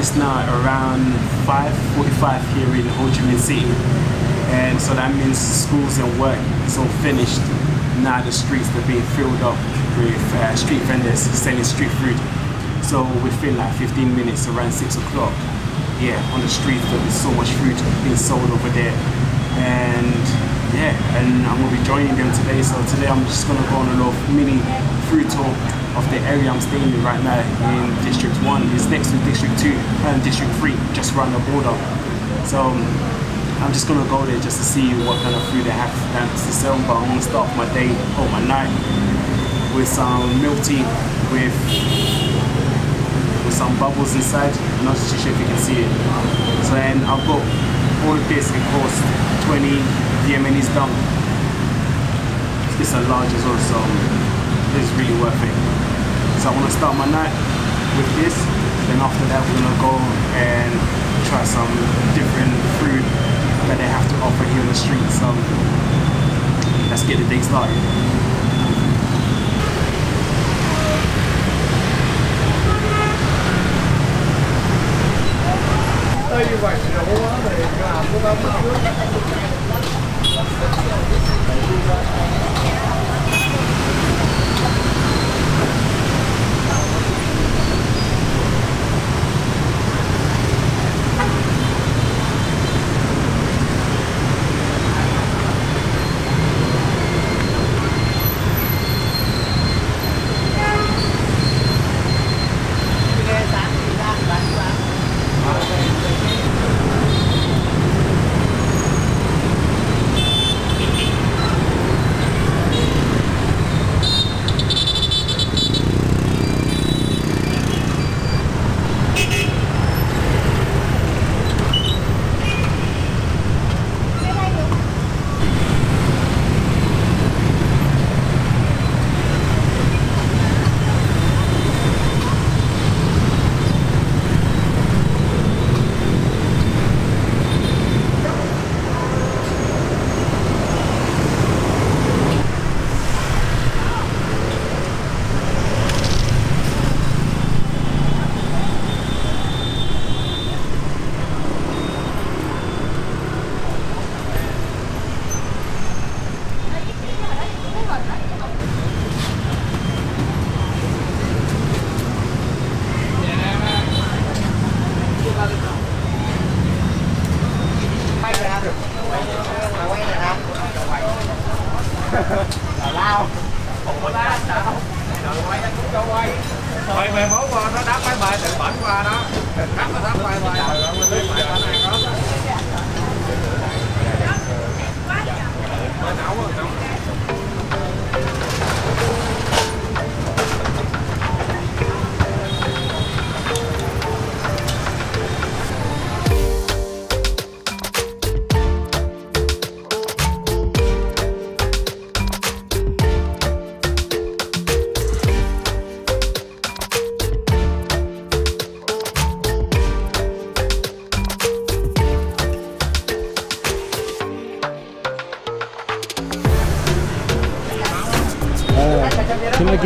It's now around 5.45 here in Ho Chi Minh City. And so that means schools and work is all finished. Now the streets are being filled up with uh, street vendors selling street food. So within like 15 minutes, around 6 o'clock, yeah, on the streets there'll be so much food being sold over there. And yeah, and I'm gonna be joining them today. So today I'm just gonna go on a little mini food tour of the area I'm staying in right now in District 1. It's next to District 2 and District 3, just around the border. So um, I'm just gonna go there just to see what kind of food they have to sell. But I'm gonna start my day or my night with some milk tea with with some bubbles inside. I'm not too sure if you can see it. So then I've got all of this. It costs 20 Vietnamese dong. It's a large as well, so it's really worth it. So I want to start my night with this. Then after that, we're gonna go and try some different food that they have to offer here in the street. So let's get the day started. Như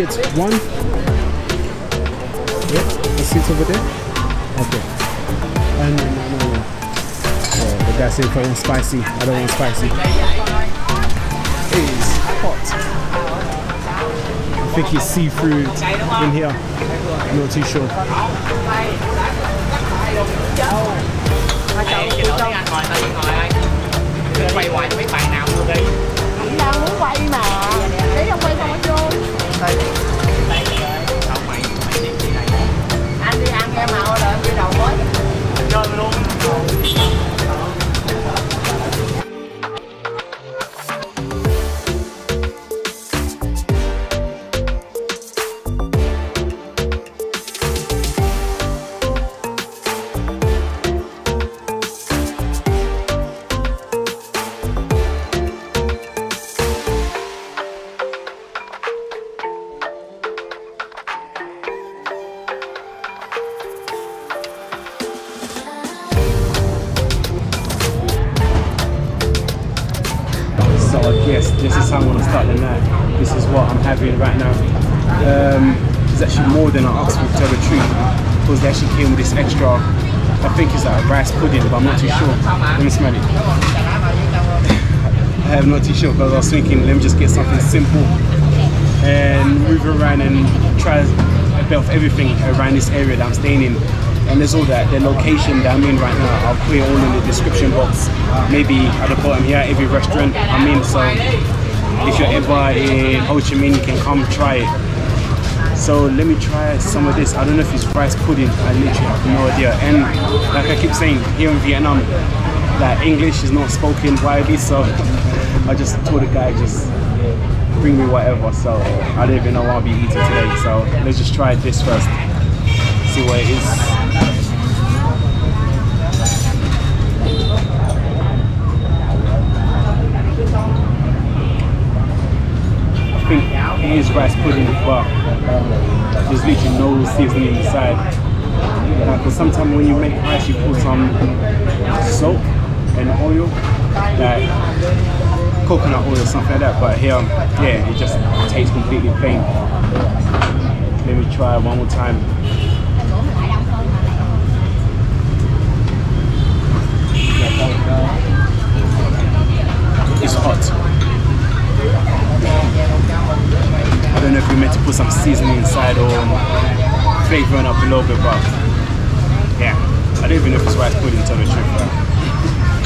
I get one? Yeah, the seats over there. Okay. And no, no, no. Oh, the guy said for him spicy. I don't want spicy. It's hot. I think it's seafood in here. I'm not too sure. Sao mày, mày đi gì này Anh đi ăn em màu rồi em đi đầu mới Sure because I was thinking, let me just get something simple and move around and try a bit of everything around this area that I'm staying in. And there's all that, the location that I'm in right now, I'll put it all in the description box. Maybe at the bottom here, every restaurant I'm in. So if you're ever in Ho Chi Minh, you can come try it. So let me try some of this. I don't know if it's rice pudding. I literally have no idea. And like I keep saying, here in Vietnam, that English is not spoken widely. So I just told the guy just bring me whatever. So I don't even know what I'll be eating today. So let's just try this first. See what it is. I think it is rice pudding, but there's literally no seasoning inside. Because sometimes when you make rice, you put some salt and oil, like coconut oil or something like that. But here, yeah, it just tastes completely plain. Let me try one more time. It's hot. I don't know if we meant to put some seasoning inside or flavoring up a little bit, but yeah, I don't even know if it's rice pudding to tell the truth, but,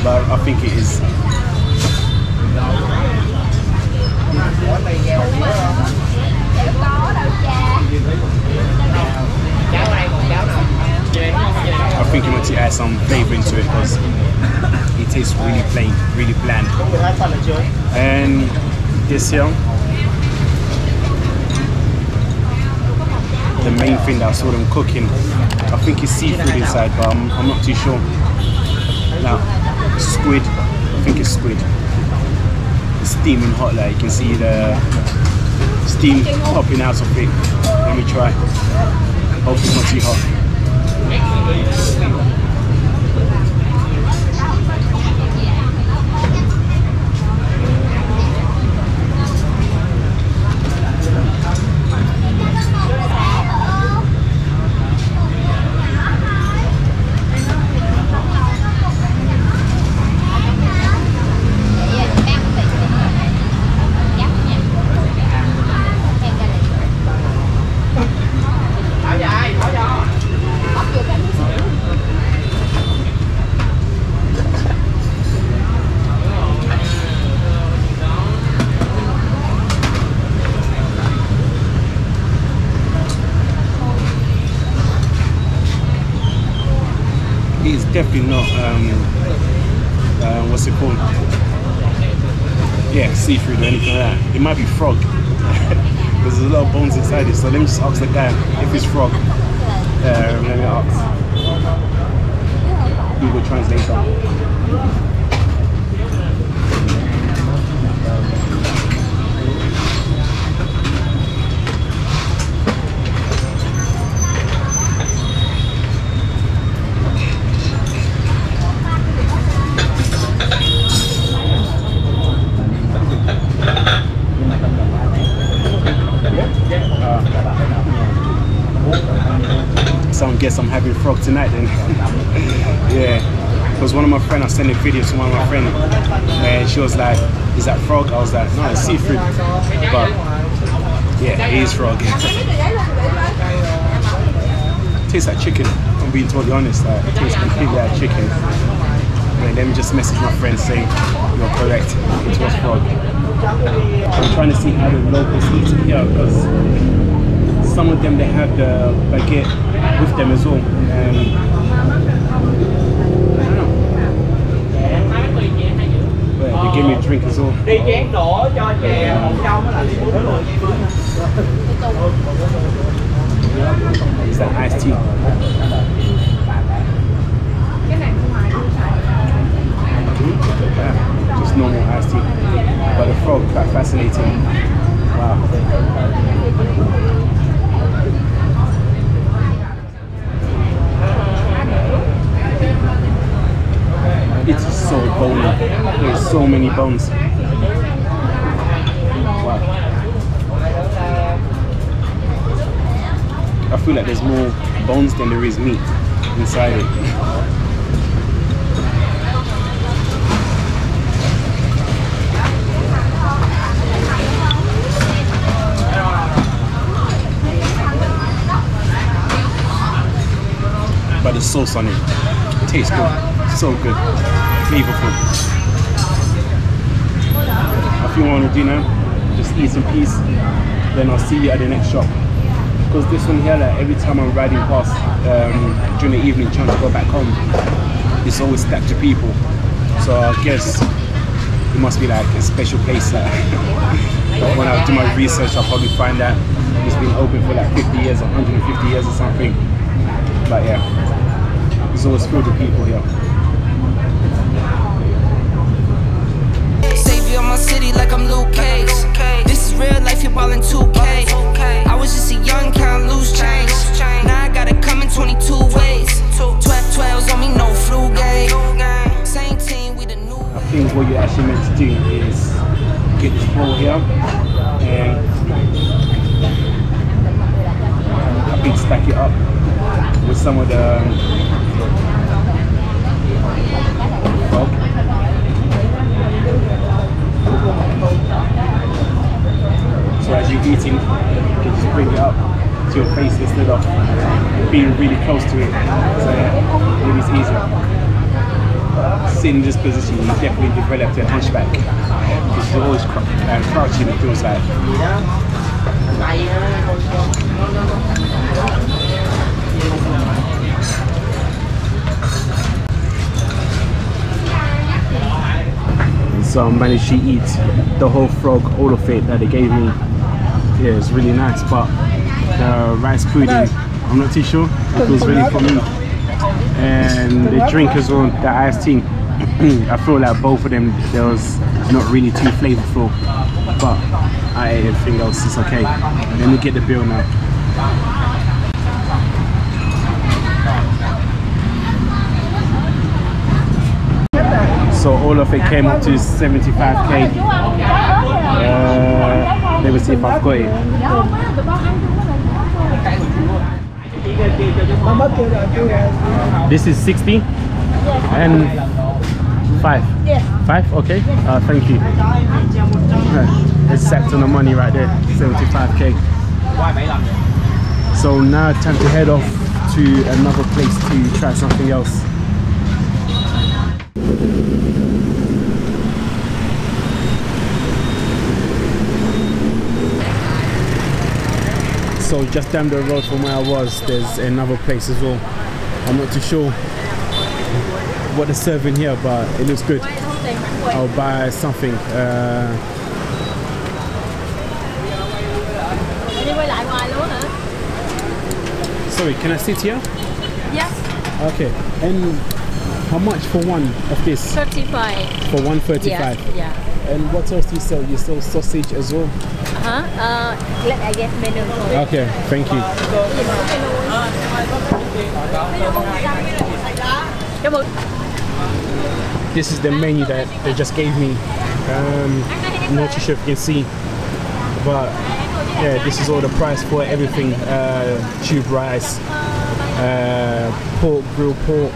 but I think it is. I think you want to add some flavor into it because it tastes really plain, really bland. And this here, the main thing that I saw them cooking, I think it's seafood inside, but I'm, I'm not too sure. Now, squid, I think it's squid. Steaming hot, like you can see the steam popping out of it. Let me try. Hopefully it's not too hot. thảo dài thảo cho It's definitely not um, uh, what's it called? Yeah, seafood or anything like that. It might be frog. There's a lot of bones inside it. So let me just ask the guy if it's frog. Uh, let me ask. Google Translator. I guess I'm having frog tonight then. yeah. Because one of my friends, I sent a video to one of my friends and she was like, is that frog? I was like, no, it's seafood. But yeah, it is frog. tastes like chicken, I'm being totally honest. Like, it tastes completely like chicken. Wait, let me just message my friend saying you're correct. It was frog. I'm trying to see how the locals eat here because some of them they have the baguette with them as well. Um, I don't know. Well, they gave me a drink as well. đi chén đổ cho chè một trong đó là đi bốn người It's like iced tea. Yeah, just normal iced tea. But the frog, quite fascinating. Wow. It's so bony. There's so many bones. Wow. I feel like there's more bones than there is meat. inside it. But the sauce on it, it tastes good. So good. Flavorful. You want to dinner, just eat some peas. Then I'll see you at the next shop. Because this one here, like every time I'm riding past um, during the evening trying to go back home, it's always stacked to people. So I guess it must be like a special place. Like, when I do my research, I'll probably find that it's been open for like 50 years, or 150 years or something. But yeah, it's always filled with people here. Savior of my city like I'm Luke Cage. This is real life, you ballin' 2K. I was just a young count, lose change. Now I got it coming 22 ways. 12 12s on me, no flu game. Same team, we the new. I think what you're actually meant to do is get this bowl here and I think stack it up with some of the um, frog. So as you're eating, you can just bring it up to your face instead of being really close to it. So yeah, it is easier sit in this position, you definitely developed a hunchback. Because you're always cr- uh, crouching, it feels like. So I um, managed to eat the whole frog, all of it that they gave me. Yeah, it's really nice, but the rice pudding, I'm not too sure it was really for me and the drink as well, the iced tea. I feel like both of them there was not really too flavorful, but I ate everything else. It's okay. Let me get the bill now. So all of it came up to 75k. Uh, let me see if I've got it. This is 60 and 5. Yes. 5? Okay. Uh, thank you. It's set on the money right there. 75k. So now time to head off to another place to try something else. So just down the road from where I was, there's another place as well. I'm not too sure what they're serving here, but it looks good. I'll buy something. Uh, Đi quay lại ngoài luôn hả? sorry, can I sit here? Yes. Okay. And how much for one of this? 35. For 135. Yes. Yeah. And what else do you sell? You sell sausage as well? Hả? Ờ, let I get menu Okay, thank you. This is the menu that they just gave me. Um, not too sure if you can see, but yeah, this is all the price for everything. Uh, tube rice, uh, pork, grilled pork,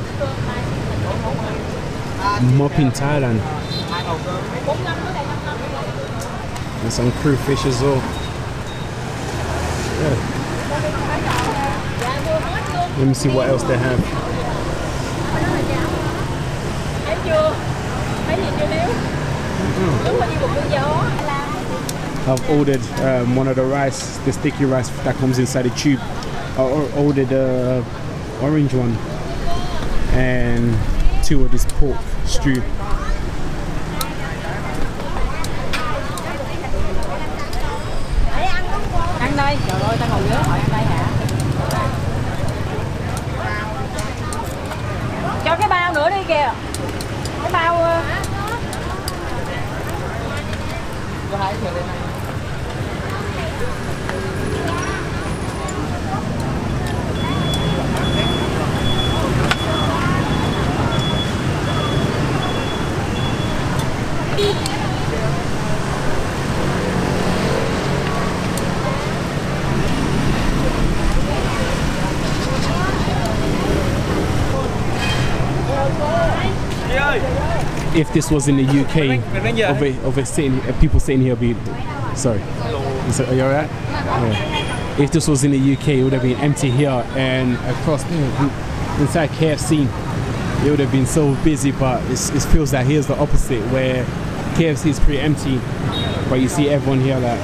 mop in Thailand, and some crew fish as well. Yeah. Let me see what else they have. Thấy chưa? Thấy gì chưa Liêu? Đúng là đi một cơn gió. I've ordered um, one of the rice, the sticky rice that comes inside the tube. I ordered the orange one and two of this pork stew. Ăn đây. Trời ơi, tao ngồi ghế hỏi ăn đây hả? Cho cái bao nữa đi kìa. Cái bao... ờ, if this was in the UK, of it, of it sitting, uh, people sitting here be, sorry, Is it- are you alright? Yeah. If this was in the UK, it would have been empty here and across inside KFC, it would have been so busy. But it's, it feels like here's the opposite, where KFC is pretty empty, but you see everyone here like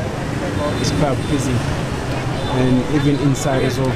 it's quite busy, and even inside as well.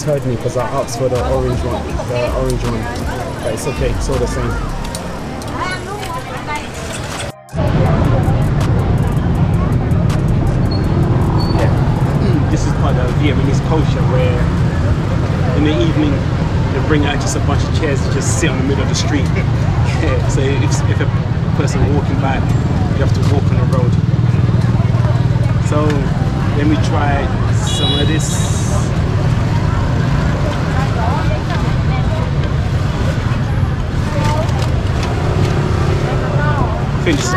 Misheard me because I asked for the orange one, the orange one. But it's okay. It's all the same. Yeah. This is part of Vietnamese culture where in the evening they bring out just a bunch of chairs to just sit on the middle of the street. So if, if a person walking by, you have to walk on the road. So let me try some of this. Tastes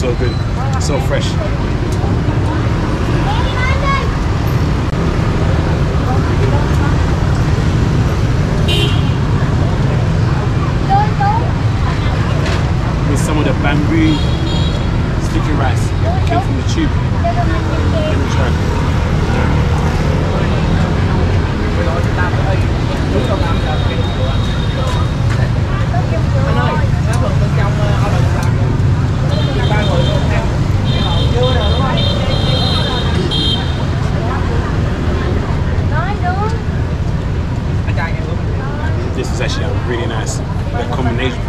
so good, so fresh. With some of the bamboo sticky rice came from the tube. Let me try. anh ơi sáng phần bên trong ao lần sẵn ba người luôn ăn chưa được đúng không anh trai nghe luôn This is actually a really nice the combination,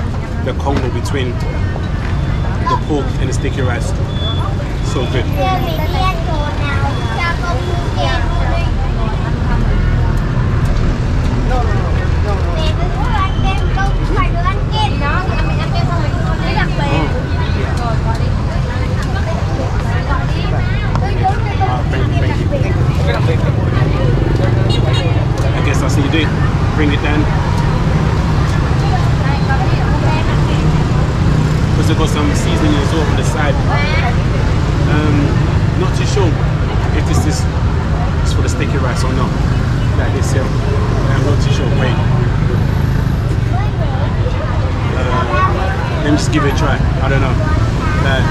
the combo between the pork and the sticky rice. So good. Ah, thank you, thank you. cái đặc biệt I guess that's what you do. Bring it down. Because they've got some seasoning as well on the side. Um, not too sure if this is is for the sticky rice or not. Like this here. I'm not too sure. Wait. Uh, let me just give it a try. I don't know. Uh,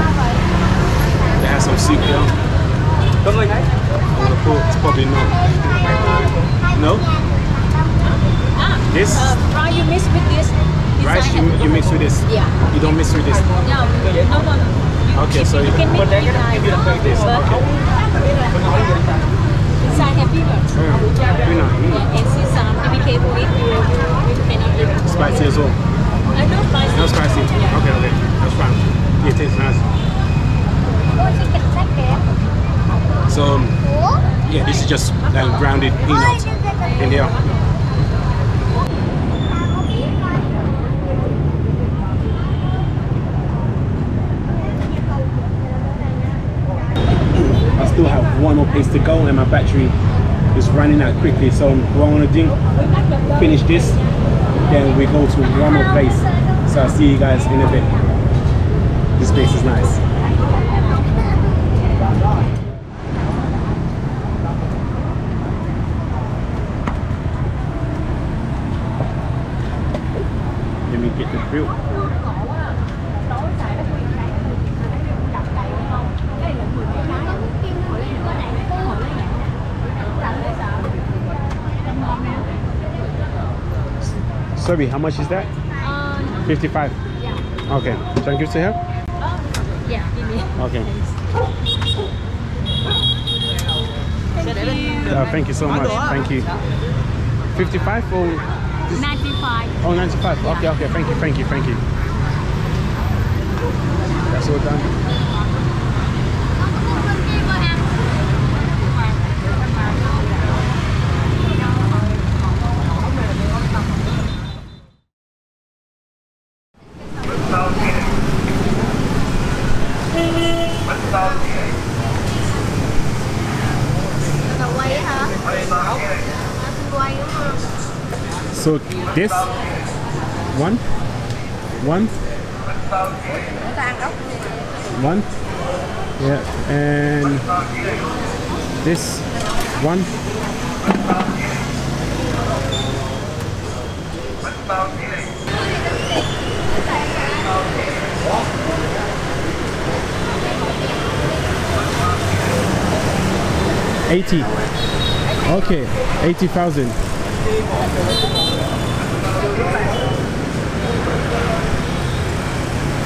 they have some soup here. thấy On the pork, it's probably not. No? This? Now you mix with this. Rice you, you mix with this? Yeah. You don't mix with this? No, no, no. You, Okay, so you you- can make it like this, okay. inside have beaver. Mm. Yeah, and see some. Be careful if you you cannot eat. Spicy as well. I don't spicy. No spicy. Yeah. Okay, okay. That's fine. It tastes nice. So, um, yeah, this is just like grounded peanuts in here. Still have one more place to go and my battery is running out quickly. So what I want to do, finish this, then we go to one more place. So I'll see you guys in a bit. This place is nice. Let me get the grill. Sorry, how much is that? Um, 55? Yeah. Okay. Thank you, Sahab? Um, yeah, give me. Okay. Thank you. Uh, thank you so much. Thank you. 55 or? 95. Oh, 95. Yeah. Okay, okay. Thank you, thank you, thank you. That's all done. This one, one, one, yeah, and this one. Eighty. Okay, eighty thousand.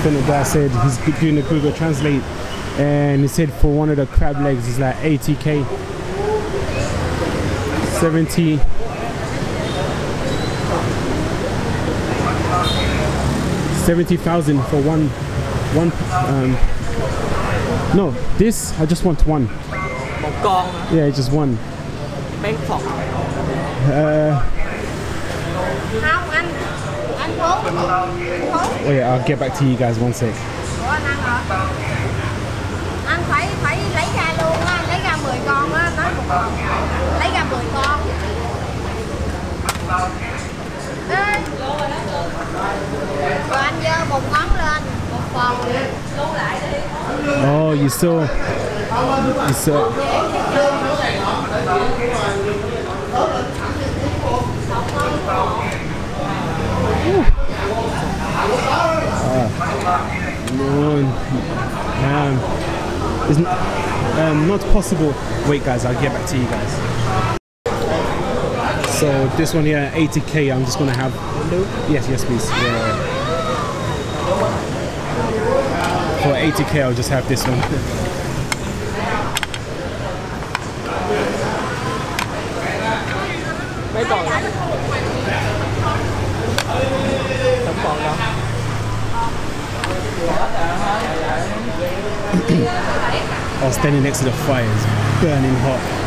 Then the guy said he's doing the Google Translate, and he said for one of the crab legs is like 80k, 70. Seventy thousand for one, one. Um, no, this I just want one. Yeah, just one. phật Không, anh Anh Phú Phú Wait, I'll get back to you guys one sec. Ủa anh ăn hả? Anh phải phải lấy ra luôn á, lấy ra 10 con á, nói một con Lấy ra 10 con Ê Rồi anh dơ một ngón lên, một phần Oh, you saw. You saw. No, um, it's um, not possible. Wait, guys, I'll get back to you guys. So this one here, 80k. I'm just gonna have. Yes, yes, please. Yeah. For 80k, I'll just have this one. I was standing next to the fire, it's burning hot.